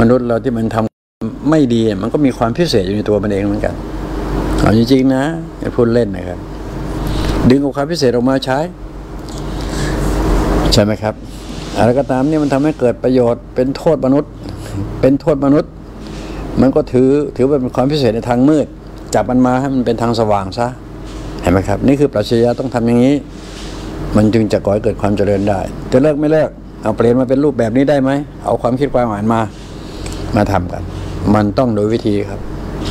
มนุษย์เราที่มันทำไม่ดีมันก็มีความพิเศษอยู่ในตัวมันเองเหมือนกันเอาจริงๆนะอย่าพูดเล่นนะครับ ดึงเอาความพิเศษออกมาใช้ ใช่ไหมครับอะไรก็ตามนี่มันทำให้เกิดประโยชน์เป็นโทษมนุษย์ เป็นโทษมนุษย์ มันก็ถือถือว่าเป็นความพิเศษในทางมืด จับมันมาให้มันเป็นทางสว่างซะเห็นไหมครับ นี่คือปรัชญาต้องทำอย่างนี้ มันจึงจะก่อให้เกิดความเจริญได้จะเลิกไม่เลิกเอาเปลี่ยนมาเป็นรูปแบบนี้ได้ไหมเอาความคิดความอ่านมา มาทำกัน มันต้องโดยวิธีครับ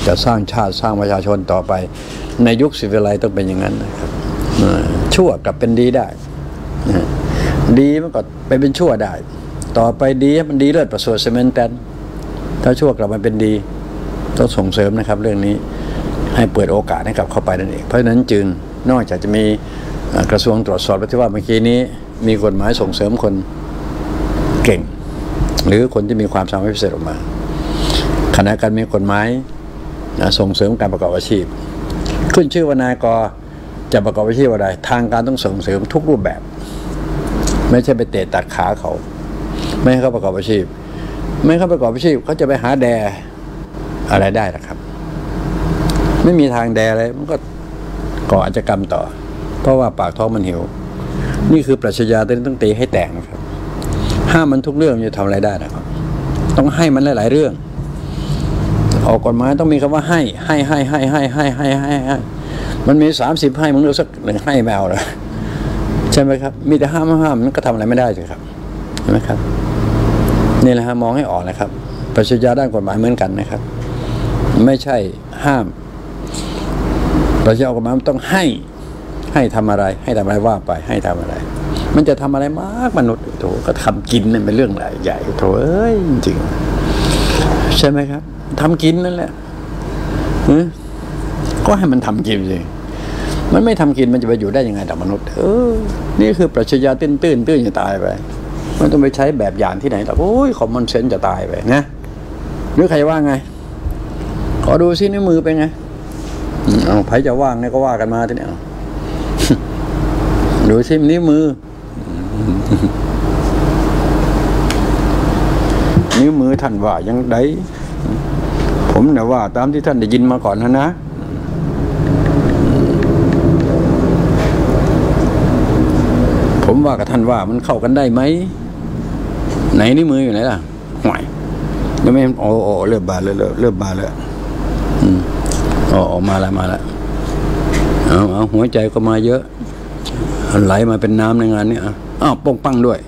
จะสร้างชาติสร้างประชาชนต่อไป ในยุคสิวิไลต้องเป็นอย่างนั้นนะครับชั่วกลับเป็นดีได้ ดีมันก็ไปเป็นชั่วได้ ต่อไปดีมันดีเลิศประเสริฐเสมนแตนถ้าชั่วกลับมาเป็นดีต้องส่งเสริมนะครับ เรื่องนี้ให้เปิดโอกาสให้กับเข้าไปนั่นเอง เพราะฉะนั้นจึงนอกจากจะมีกระทรวงตรวจสอบที่ว่าเมื่อกี้นี้ มีกฎหมายส่งเสริมคนเก่ง หรือคนที่มีความสามารถพิเศษออกมาขณะการมีกฎหมายนะส่งเสริมการประกอบอาชีพ ขึ้นชื่อว่านายกจะประกอบอาชีพอะไร ทางการต้องส่งเสริมทุกรูปแบบ ไม่ใช่ไปเตะตัดขาเขา ไม่ให้เขาประกอบอาชีพ ไม่ให้เขาประกอบอาชีพเขาจะไปหาแดอะไรได้ล่ะครับ ไม่มีทางแดเลยมันก็ก่ออาชญากรรมต่อ เพราะว่าปากท้องมันหิว นี่คือปรัชญาที่ต้องตีให้แตกนะครับ ห้ามมันทุกเรื่องจะทำอะไรได้นะครับ ต้องให้มันหลาย ๆ เรื่อง ออกกฎหมายต้องมีคำว่าให้ ให้ให้ให้ให้ให้ให้ให้ให้มันมีสามสิบให้มึงเลือกสักหนึ่งให้ไม่เลยใช่ไหมครับ มีแต่ห้ามห้ามมันก็ทำอะไรไม่ได้เลยครับเห็นไหมครับนี่แหละฮะมองให้ออกนะครับปรัชญาด้านกฎหมายเหมือนกันนะครับ ไม่ใช่ห้ามปรัชญากฎหมายต้องให้ให้ทำอะไร ให้ทำอะไรว่าไปให้ทำอะไร มันจะทำอะไรมากมนุษย์โถก็ทำกินนั่นเป็นเรื่องใหญ่ใหญ่โถเอ้ยจริงใช่ไหมครับทำกินนั่นแหละหือก็ให้มันทำกินสิมันไม่ทำกินมันจะไปอยู่ได้ยังไงแต่มนุษย์ เออ นี่คือปรัชญาตื้นตื้นตื้นจะตายไปมันต้องไปใช้แบบอย่างที่ไหนแต่โอ้ยคอมมอนเซนจะตายไปนะหรือใครว่าไง ขอดูซินิ้วมือเป็นไงเอาไผจะว่างเนี่ยก็ว่ากันมาทีนี้เอาดูซินิ้วมือ นิ้วมือท่านว่ายังไดผมนะว่า ตามที่ท่านได้ยินมาก่อนนะนะผมว่ากับท่านว่ามันเข้ากันได้ไหม ไหนนิ้วมืออยู่ไหนล่ะห่วยยังไม่โอ้โอ้เริ่มบาเลยเริ่มบานเลยอ๋อออกมาแล้วมาแล้วเอาเอาหัวใจก็มาเยอะ ไหลมาเป็นน้ำในงานนี้อะอ้าวป้องปังด้วย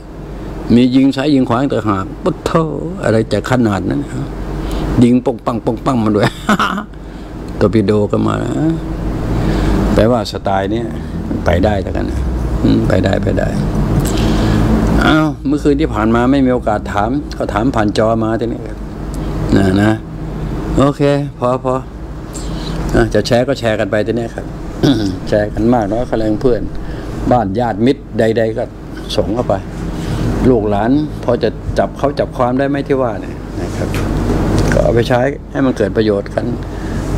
มียิงซ้ายยิงขวาต่างหากปุ๊บเท่าอะไรจะขนาดนั้นยิงป้องปังป้องปังมาด้วยตัวปิโดก็มาแปลว่าสไตล์เนี้ยไปได้แล้วกันนะไปได้ไปได้อ้าวเมื่อคืนที่ผ่านมาไม่มีโอกาสถามเขาถามผ่านจอมาทีนี้ครับนะนะโอเค พอพออะจะแชร์ก็แชร์กันไปทีนี้ครับแชร์กันมากน้อยก็แรงเพื่อน บ้านญาติมิตรใด ๆ ก็ส่งเข้าไป ลูกหลานพอจะจับเขาจับความได้ไหมที่ว่าเนี่ยนะครับ ก็เอาไปใช้ให้มันเกิดประโยชน์กัน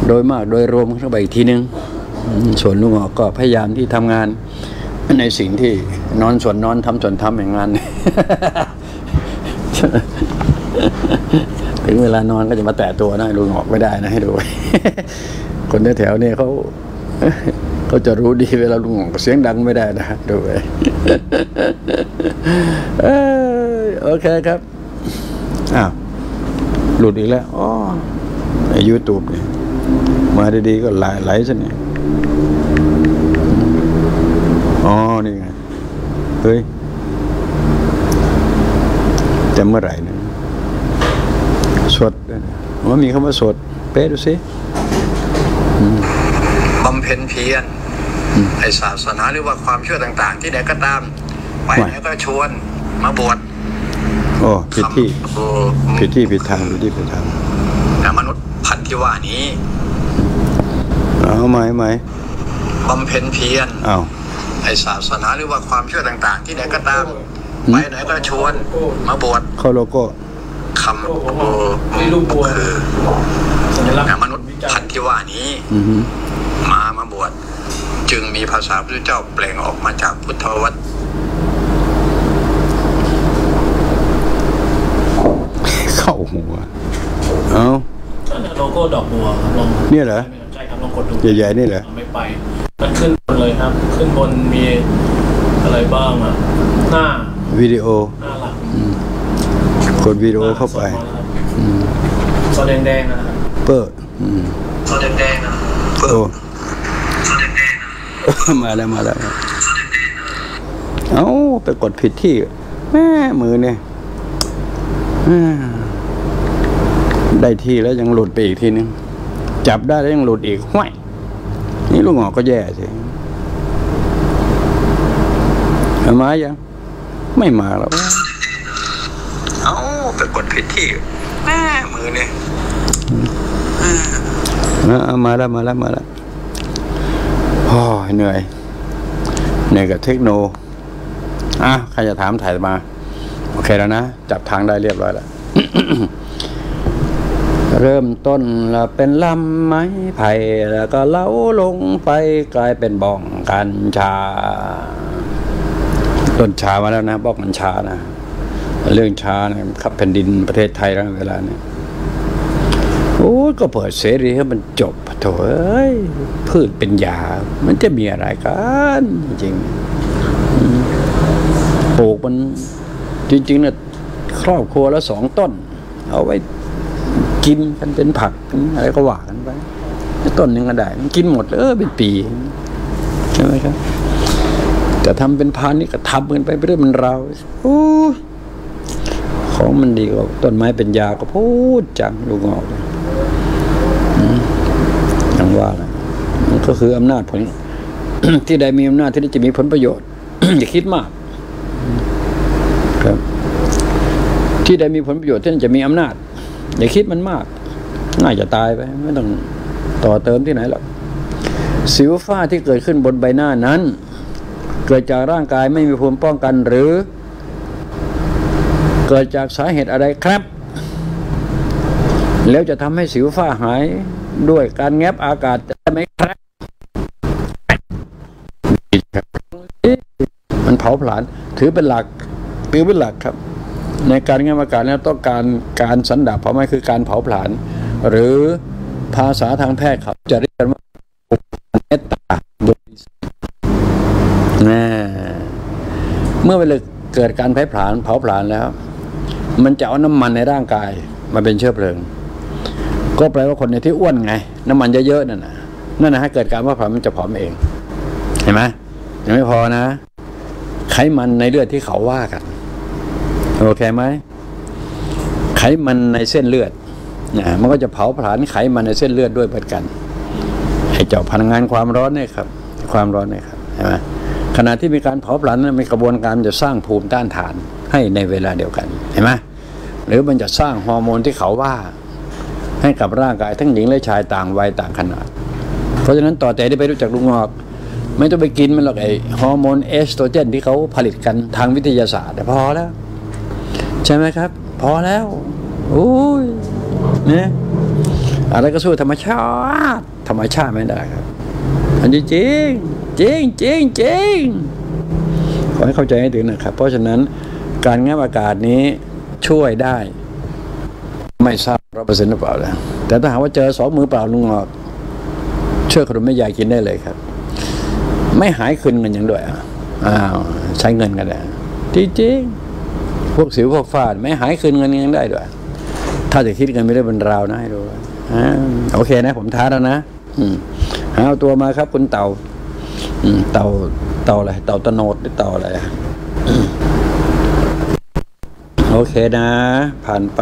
โดยมากโดยรวมเข้าไปอีกทีนึง ส่วนลุงหอกก็พยายามที่ทำงาน ในสิ่งที่นอนส่วนนอนทำส่วนทำอย่างงานถึงเวลานอนก็จะมาแตะตัวนะลุงหอกไม่ได้นะให้ดู คนแถวๆเนี่ยเขา เขาจะรู้ดีเวลาลุงหอกเสียงดังไม่ได้นะดูไปโอเคครับอ้าวหลุดอีกแล้วอ๋อในยูทูบเนี่ยมาดีๆก็ไหลไหลซะเนี่ยอ๋อนี่ไงเฮ้ยแต่เมื่อไหร่เนี่ยสดด้วยนะว่ามีคำว่าสดเป๊ะดูสิบำเพ็ญเพียร ไอศาสนาหรือว่าความเชื่อต่าง ๆ ที่ไหนก็ตาม ไปไหนก็ชวนมาบวชโอ้ผิดที่คำโอ้ผิดที่ผิดทางผิดที่ผิดทางแต่มนุษย์พันธุ์ที่ว่านี้เอาไหมไหมบำเพ็ญเพียรอ้าวไอศาสนาหรือว่าความเชื่อต่าง ๆ ที่ไหนก็ตามไปไหนก็ชวนมาบวชเข้าโลโก้คำโอ้นี่ลูกบัวคือสัญลักษณ์แต่มนุษย์พันธุ์ที่ว่านี้อือฮึมามาบวช จึงมีภาษาพระพุทธเจ้าเปล่งออกมาจากพุทธวจนะเขาเข้าหัวเอานั่นน่ะโลโก้ดอกบัวครับลองเนี่ยเหรอใช่ครับลองกดดูใหญ่ๆนี่เหรอไม่ไปมันขึ้นบนเลยครับ ขึ้นบนมีอะไรบ้างอะหน้าวิดีโอหน้าหลังกดวิดีโอเข้าไปตัวแดงๆนะครับเปิดอืมตัวแดงๆนะโอ้ มาแล้วมาแล้ว เอาไปกดผิดที่แม่มือเนี่ยได้ที่แล้วยังหลุดไปอีกทีนึง จับได้แล้วยังหลุดอีกห้วยนี่ลูกหงอก็แย่สิมายังไม่มาแล้วเอาไปกดผิดที่แม่มือเนี่ยมาแล้วมาแล้วมาแล้ว เหนื่อยเหนื่อยกับเทคโนอะใครจะถามถ่ายมา โอเคแล้วนะ จับทางได้เรียบร้อยแล้วเริ่มต้นละเป็นลำไม้ไผ่แล้วก็เล้าลงไปกลายเป็นบ้องกัญชา ต้นชามาแล้วนะบอกมันชานะ เรื่องชาเนี่ยครับแผ่นดินประเทศไทยแล้วเวลาเนี่ย โอ้ยก็เปิดเสรีให้มันจบโถ่เอ้ยพืชเป็นยา มันจะมีอะไรกันจริงปลูกมันจริงๆนะครอบครัวละสองต้น เอาไว้กินกันเป็นผักอะไรก็ว่ากันไปต้นหนึ่งก็ได้มันกินหมดเลยเออเป็นปีใช่ไหมครับแต่ทำเป็นพานนี่ก็ทำกันไปเรื่อยมันเราโอ้ของมันดีกว่าต้นไม้เป็นยาก็พูดจังลูกงอกเลยอืมอย่างว่านะมัน ก็คืออำนาจผลที่ใดมีอำนาจที่ได้จะมีผลประโยชน์ อย่าคิดมาก ครับ ที่ใดมีผลประโยชน์ที่นั่นจะมีอำนาจ อย่าคิดมันมากง่ายจะตายไป ไม่ต้องต่อเติมที่ไหนหรอกสิวฝ้าที่เกิดขึ้นบนใบหน้านั้น เกิดจากร่างกายไม่มีภูมิป้องกันหรือ เกิดจากสาเหตุอะไรครับ แล้วจะทำให้สิวฝ้าหายด้วยการแงบอากาศได้ไหมครับ มันเผาผลาญถือเป็นหลักถือเป็นหลักครับ ในการแงบอากาศแล้วต้องการการสันดาบเผาไหม้คือการเผาผลาญหรือภาษาทางแพทย์เขาจะเรียกกันว่าเมตตาบริสุทธิ์แน่เมื่อเวลาเกิดการเผาผลาญเผาผลาญแล้ว มันจะเอาน้ำมันในร่างกายมาเป็นเชื้อเพลิง ก็แปลว่าคนในที่อ้วนไง น้ำมันเยอะๆนั่นนะนั่นนะให้เกิดการเผาผลาญมันจะผอมเอง เห็นไหมยังไม่พอนะ มันในเลือดที่เขาว่ากันโอเคไหมไขมันในเส้นเลือดนะมันก็จะเผาผลาญไขมันในเส้นเลือดด้วยเหมือนกันไอ้เจ้าพลังงานความร้อนเนี่ยครับ ความร้อนเนี่ยครับใช่ไหมขณะที่มีการเผาผลาญนั้นมีกระบวนการจะสร้างภูมิต้านทานให้ในเวลาเดียวกันเห็นไหมหรือมันจะสร้างฮอร์โมนที่เขาว่า ให้กับร่างกายทั้งหญิงและชายต่างวัยต่างขนาด เพราะฉะนั้นต่อแต่ที่ไปรู้จักลุงงอก ไม่ต้องไปกินมันหรอกไอ้ฮอร์โมนเอสโตรเจนที่เขาผลิตกันทางวิทยาศาสตร์พอแล้ว ใช่ไหมครับ พอแล้วโอ้ยเนี่ยอะไรก็สู้ธรรมชาติ ธรรมชาติไม่ได้ครับ อันนี้จริงจริงจริงจริงขอให้เข้าใจให้ถึงนะครับ เพราะฉะนั้นการงับอากาศนี้ช่วยได้ ไม่ทราบร้อเปอร์เซ็นต์หรือเปล่านะแต่ถ้าหากว่าเจอสองมือเปล่าลุงงอกเชื่อขนมแม่ยายกินได้เลยครับ ไม่หายคืนเงินยังด้วยอ้าวใช้เงินกันได้จริงๆพวกสิวพวกฝ้าไม่หายคืนเงินยังได้ด้วย ถ้าจะคิดกันไม่ได้เป็นราวนะให้ดูอ่าโอเคนะ ผมท้าแล้วนะอืมหาเอาตัวมาครับคุณเต่าเต่าเต่าอะไรเต่าตโนดหรือเต่าอะไรโอเคนะ ผ่านไป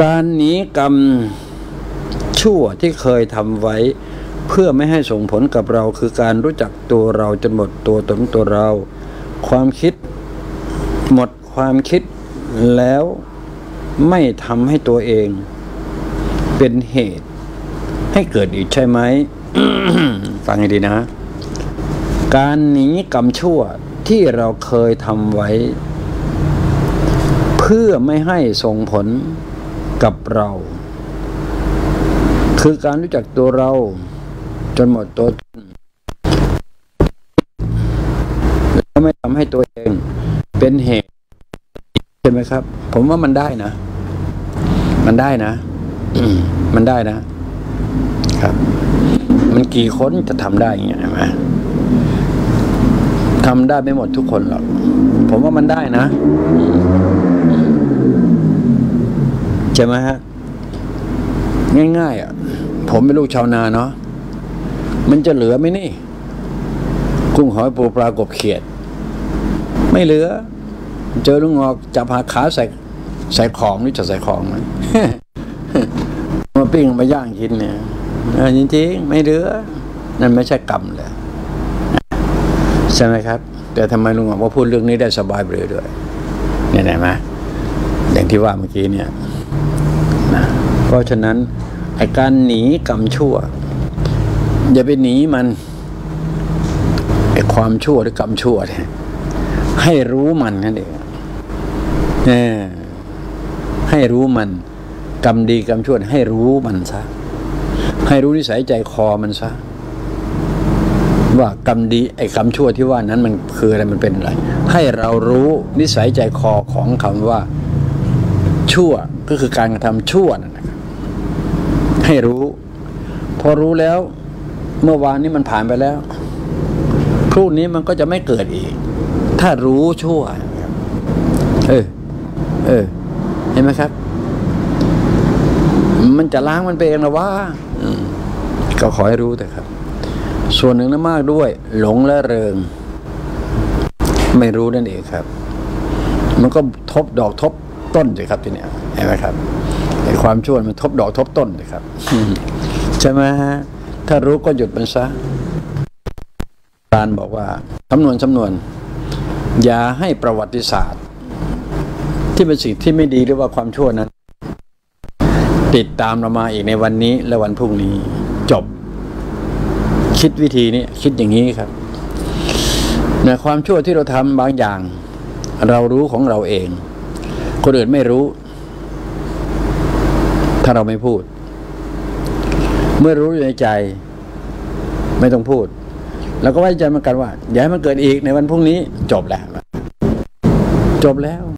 การหนีกรรมชั่วที่เคยทำไว้ เพื่อไม่ให้ส่งผลกับเราคือการรู้จักตัวเราจนหมดตัวตนตัวเรา ความคิดหมดความคิดแล้วไม่ทำให้ตัวเอง เป็นเหตุ ให้เกิดอีกใช่ไหมฟังให้ดีนะ การหนีกรรมชั่วที่เราเคยทำไว้ เพื่อไม่ให้ส่งผลกับเรา คือการรู้จักตัวเรา จนหมดตัวตนแล้วไม่ทำให้ตัวเองเป็นเหตุใช่ไหมครับ ผมว่ามันได้นะ มันได้นะมันได้นะ ครับ มันกี่คนจะทำได้อย่างเงี้ยใช่ไหมทำได้ไม่หมดทุกคนหรอก ผมว่ามันได้นะใช่ไหมฮะ ง่าย ๆ อะ ผมเป็นลูกชาวนาเนาะ มันจะเหลือไหมนี่ กุ้งหอยปูปลากบเขียด ไม่เหลือ เจอลุงงอกจับหาขาใส่ใส่ของนี่จะใส่ของไหมมาปิ้งมาย่างกินเนี่ยจริงๆไม่เหลือ นั่นไม่ใช่กรรมเลยใช่ไหมครับ แต่ทำไมลุงงอกว่าพูดเรื่องนี้ได้สบายเปรยด้วยเนี่ยเห็นไหมอย่างที่ว่าเมื่อกี้เนี่ยนะเพราะฉะนั้นไอการหนีกรรมชั่ว อย่าไปหนีมันไอความชั่วหรือกรรมชั่วเนี่ยให้รู้มันนั่นเองเออให้รู้มัน กรรมดีกรรมชั่วให้รู้มันซะให้รู้นิสัยใจคอมันซะว่ากรรมดีไอ้กรรมชั่วที่ว่านั้นมันคืออะไรมันเป็นอะไร ให้เรารู้นิสัยใจคอของคำว่า ชั่วก็คือการกระทำชั่วนั่นนะครับให้รู้ พอรู้แล้ว เมื่อวานนี้มันผ่านไปแล้ว พรุ่งนี้มันก็จะไม่เกิดอีก ถ้ารู้ชั่ว เออ เออ เห็นไหมครับ มันจะล้างมันไปเองหรอวะอืมก็ขอให้รู้แต่ครับ ส่วนหนึ่งนะมากด้วย หลงและเริง ไม่รู้นั่นเองครับ มันก็ทบดอกทบต้นสิครับทีเนี้ยเห็นไหมครับไอ้ความชั่วมันทบดอกทบต้นเลยครับ ใช่ไหมฮะ ถ้ารู้ก็หยุดมันซะการบอกว่าสำนวนสำนวน อย่าให้ประวัติศาสตร์ ที่เป็นสิ่งที่ไม่ดีหรือว่าความชั่วนั้น ติดตามเรามาอีกในวันนี้และวันพรุ่งนี้ จบ คิดวิธีนี้คิดอย่างนี้ครับในความชั่วที่เราทำบางอย่าง เรารู้ของเราเอง คนอื่นไม่รู้ ถ้าเราไม่พูด เมื่อรู้อยู่ในใจ ไม่ต้องพูด แล้วก็ไว้ใจเหมือนกันว่า อย่าให้มันเกิดอีกในวันพรุ่งนี้จบแล้ว จบแล้ว